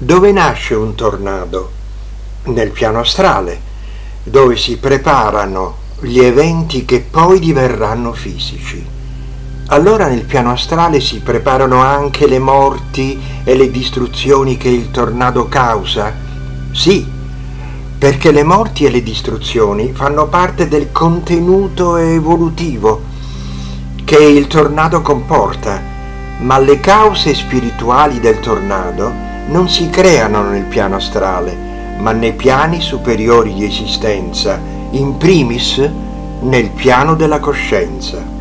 Dove nasce un tornado? Nel piano astrale, dove si preparano gli eventi che poi diverranno fisici. Allora nel piano astrale si preparano anche le morti e le distruzioni che il tornado causa? Sì, perché le morti e le distruzioni fanno parte del contenuto evolutivo che il tornado comporta, ma le cause spirituali del tornado non si creano nel piano astrale, ma nei piani superiori di esistenza, in primis nel piano della coscienza.